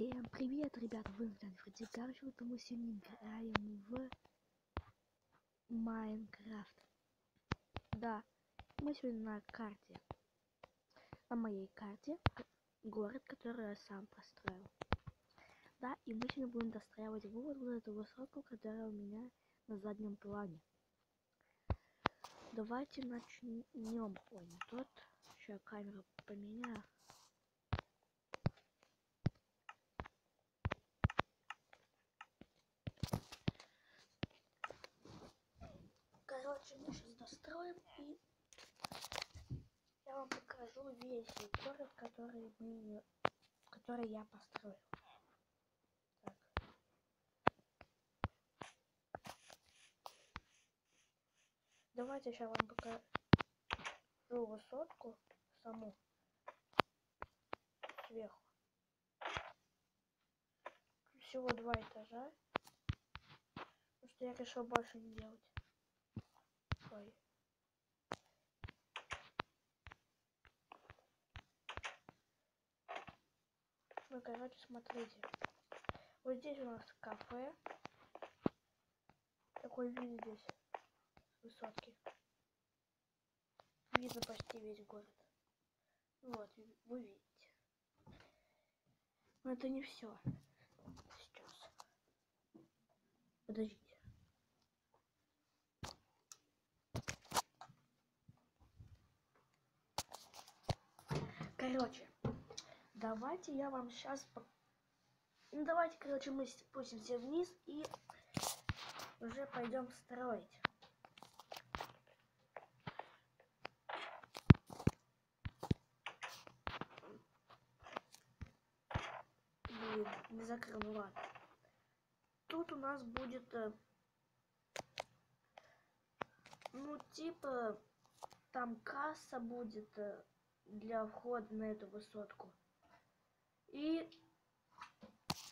Всем привет, ребята, вы на Фредди Гарфилд, мы сегодня играем в Майнкрафт. Да, мы сегодня на карте, на моей карте, город, который я сам построил. Да, и мы сегодня будем достраивать вот, вот эту высотку, которая у меня на заднем плане. Давайте начнем. Ой, не тот. Сейчас камеру поменяю. Короче, мы сейчас достроим и я вам покажу весь город, который мы, который я построил. Так. Давайте сейчас вам покажу высотку саму сверху. Всего два этажа. Потому что я решил больше не делать. Ой. Ну, короче, смотрите. Вот здесь у нас кафе. Такой вид здесь. Высотки. Видно почти весь город. Вот, вы видите. Но это не все. Сейчас. Подождите. Короче, давайте я вам сейчас... Ну, давайте, короче, мы спустимся вниз и уже пойдем строить. Не закрыл, ну ладно. Тут у нас будет... Э, ну, типа, там касса будет... Для входа на эту высотку. И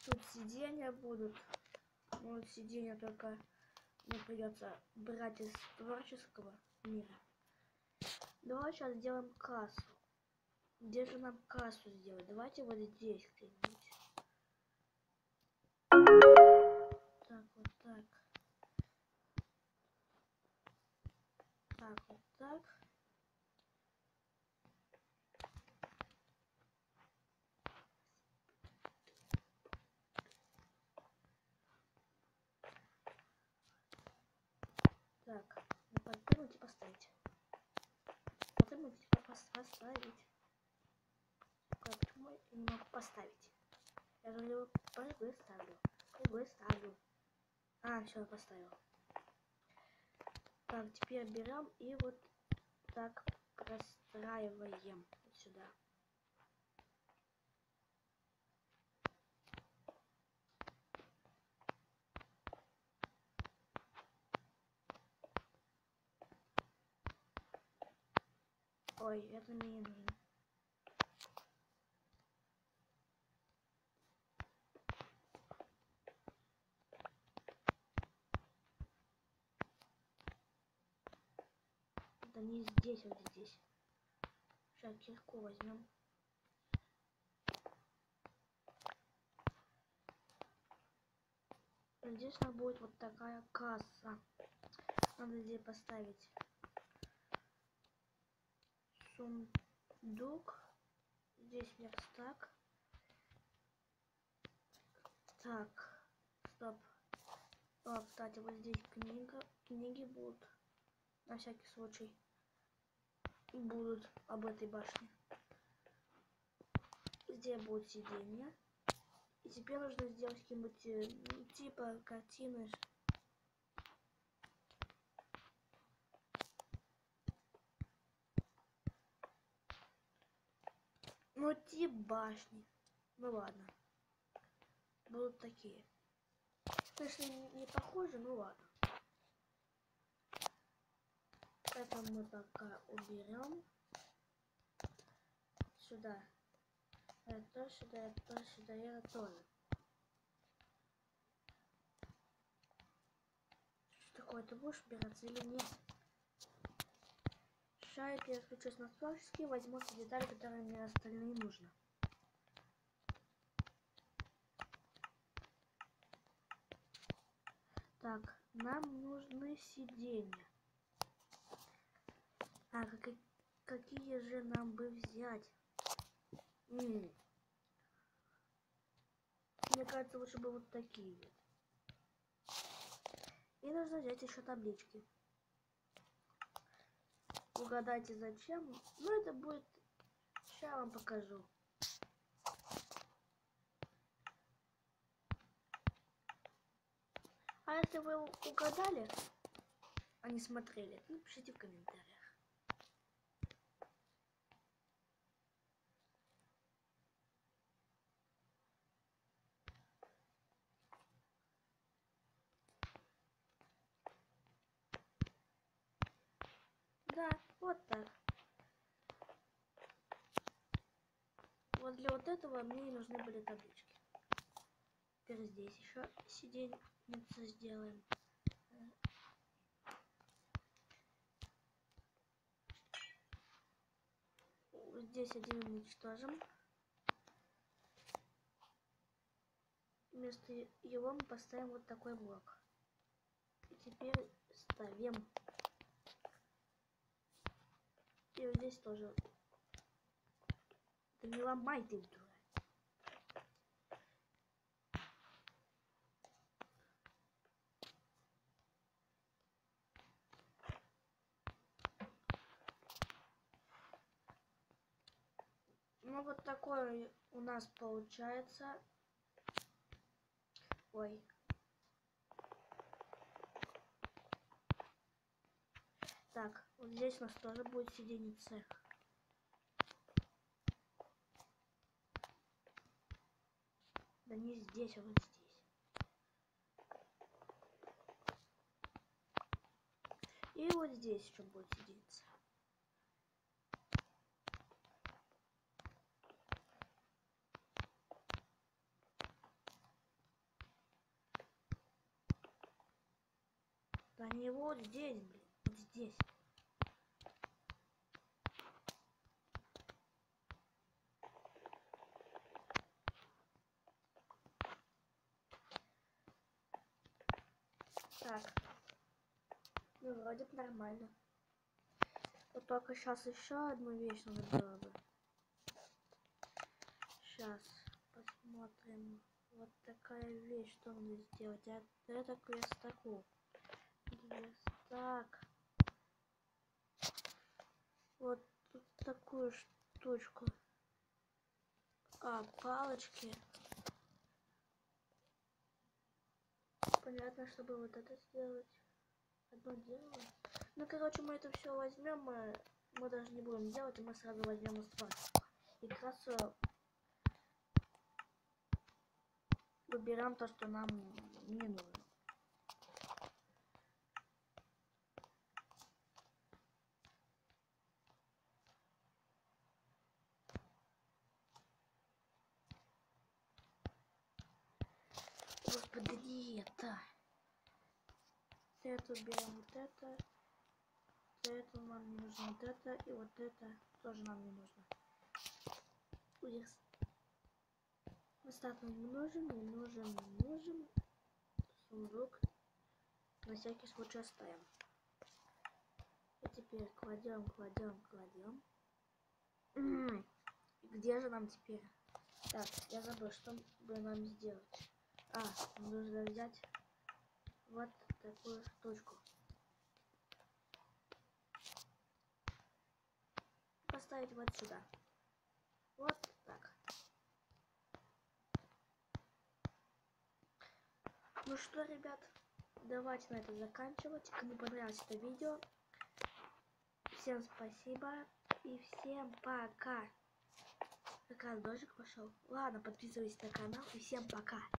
тут сиденья будут. Ну, сиденья только мне придется брать из творческого мира. Давай сейчас сделаем кассу. Где же нам кассу сделать? Давайте вот здесь где-нибудь. Так, вот так. Так, вот. Так, поставить. Попробуйте поставить. Почему я не могу поставить? Я говорю, прыгаю ставлю. Прыгаю ставлю. А, все, поставил. Так, теперь берем и вот так простраиваем сюда. Ой, это мне не нужно. Это не здесь, вот здесь. Сейчас кирку возьмем. Здесь у будет вот такая касса. Надо здесь поставить сундук. Здесь верстак. Так, стоп. О, кстати, вот здесь книга, книги будут. На всякий случай. Будут об этой башне. Здесь будет сиденье. И теперь нужно сделать какие-нибудь, ну, типа картины, Ну, тип башни. Ну ладно. Будут такие. Конечно, не похожи, ну ладно. Это мы пока уберем. Сюда. Это сюда, это сюда, это тоже. Что такое, ты будешь убираться или нет? мешает, я включусь на творческий, возьму все детали, которые мне остальные нужно. Так, нам нужны сиденья. А как, какие же нам бы взять? М -м -м. Мне кажется, лучше бы вот такие. И нужно взять еще таблички. Угадайте зачем? Ну это будет... Сейчас вам покажу. А если вы угадали, а не смотрели, напишите в комментариях. Да, вот так. Вот для вот этого мне нужны были таблички. Теперь здесь еще сиденье сделаем. Здесь один уничтожим. Вместо его мы поставим вот такой блок. И теперь ставим. И вот здесь тоже. Да не ломай ты вдруг. Ну вот такой у нас получается. Ой. Так, вот здесь у нас тоже будет сиденье цех. Не здесь, а вот здесь. И вот здесь еще будет сидеться. Да не вот здесь, блин. Вот здесь. Так. Ну, вроде бы нормально. Вот только сейчас еще одну вещь надо было бы. Сейчас посмотрим. Вот такая вещь, что надо сделать. Это, это к верстаку. Так. Вот тут такую штучку. А, палочки. Понятно, чтобы вот это сделать. Одно дело. Ну, короче, мы это все возьмем, мы, мы даже не будем делать, мы сразу возьмем из пластика. И как раз выбираем то, что нам не нужно. Где это? Это берем вот это. Это нам не нужно вот это. И вот это тоже нам не нужно. Yes. Остаток нужен, не нужен, не нужен. Сундук. На всякий случай оставим. И теперь кладем, кладем, кладем. Где же нам теперь? Так, я забыл, что бы нам сделать. А, нужно взять вот такую штучку. Поставить вот сюда. Вот так. Ну что, ребят, давайте на это заканчивать. Кому понравилось это видео, всем спасибо и всем пока. Как раз дождик пошел. Ладно, подписывайтесь на канал и всем пока.